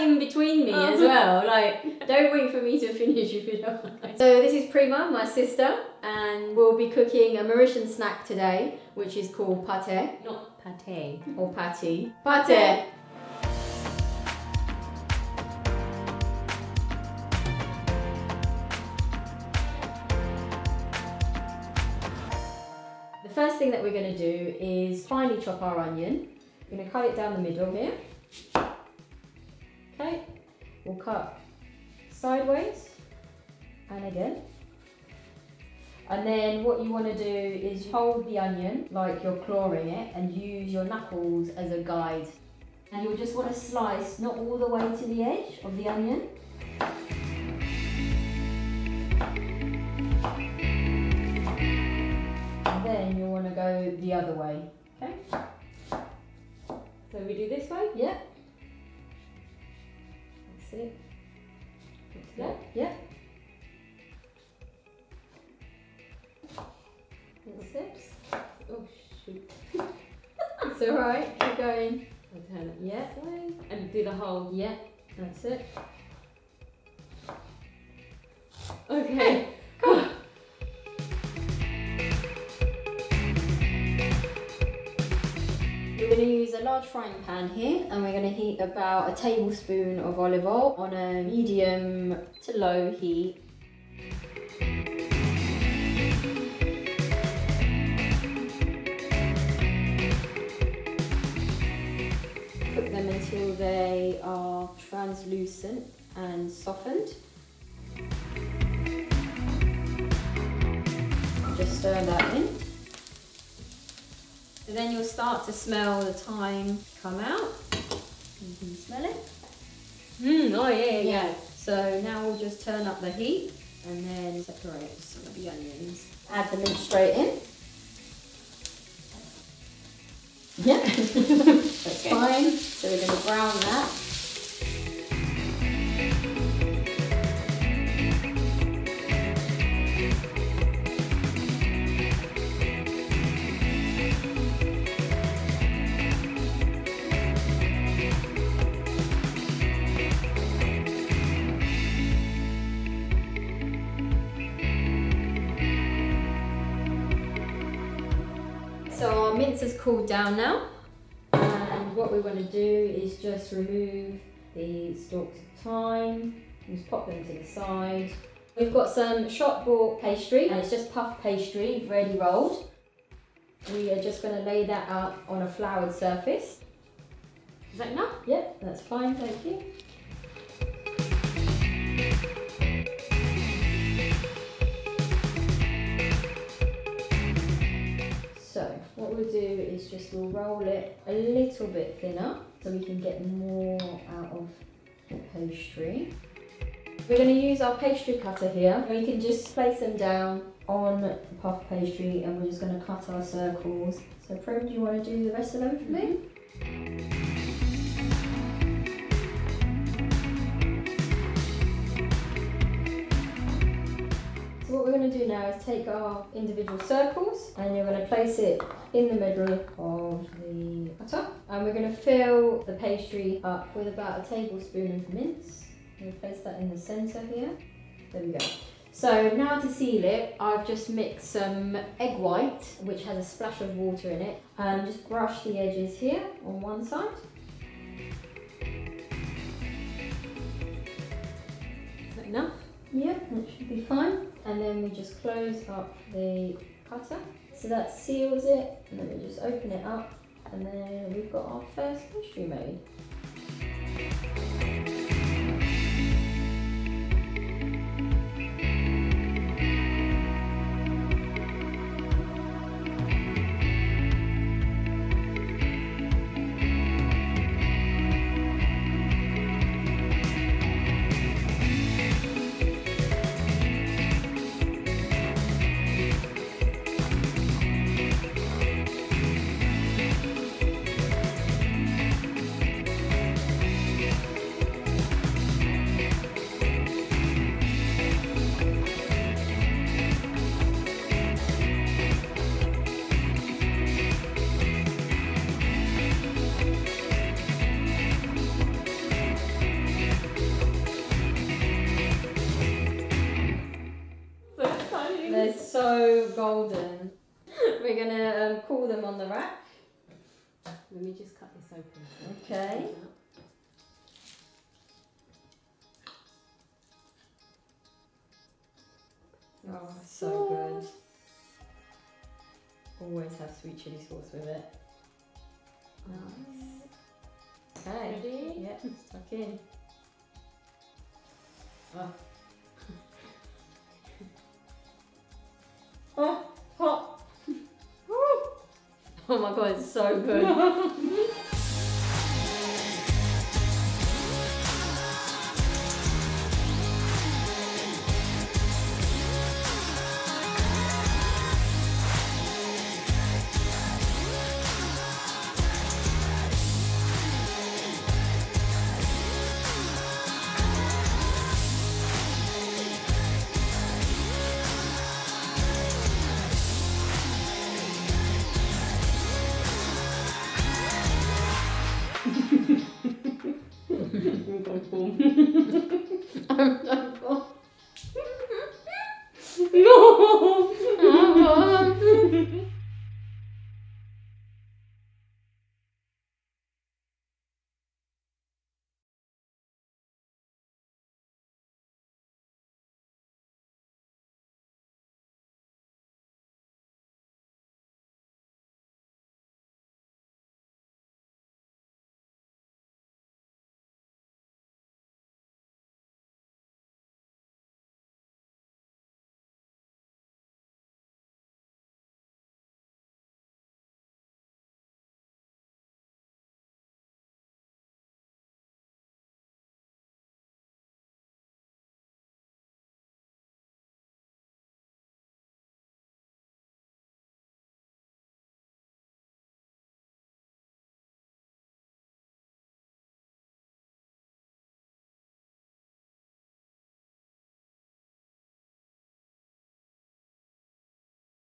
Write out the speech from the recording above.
cutting between me as Oh. well. Like, don't wait for me to finish if you don't. So this is Prima, my sister, and we'll be cooking a Mauritian snack today, which is called pate Not pate. or patty. Pate. The first thing that we're going to do is finely chop our onion. We're going to cut it down the middle here. We'll cut sideways and again. And then what you want to do is hold the onion like you're clawing it and use your knuckles as a guide. And you'll just want to slice not all the way to the edge of the onion. And then you want to go the other way. Okay? So we do this way? Yeah. It. Yeah, yeah. Oh shoot. It's alright, keep going. I'll turn it Yeah, and do the whole. yeah, that's it. Okay. a large frying pan here and we're going to heat about a tablespoon of olive oil on a medium to low heat. Cook them until they are translucent and softened. Just stir that in. So then you'll start to smell the thyme come out. You can smell it. Hmm. Oh yeah, yeah, yeah. So now we'll just turn up the heat and then separate some of the onions. Add the mint straight in. Yeah, that's Okay. fine. So we're going to brown that. Mince has cooled down now. And what we want to do is just remove the stalks of thyme. Just pop them to the side. We've got some shop bought pastry and it's just puff pastry, ready rolled. We are just going to lay that out on a floured surface. Is that enough? Yep, that's fine, thank you. We'll do is just we'll roll it a little bit thinner so we can get more out of the pastry. We're going to use our pastry cutter here. And we can just place them down on the puff pastry and we're just going to cut our circles. So Prim, do you want to do the rest of them for me? Mm-hmm. What we're going to do now is take our individual circles and you're going to place it in the middle of the cutter and we're going to fill the pastry up with about a tablespoon of mince. We'll place that in the centre here. There we go. So now to seal it, I've just mixed some egg white, which has a splash of water in it, and just brush the edges here on one side. Enough? Yep, that should be fine. And then we just close up the cutter. So that seals it, and then we just open it up, and then we've got our first pastry made. Golden. We're gonna um, cool them on the rack. Let me just cut this open. Okay. Oh, so good. Always have sweet chili sauce with it. Nice. Okay. Ready? Yep, stuck in. Oh, oh my god, it's so good. I'm,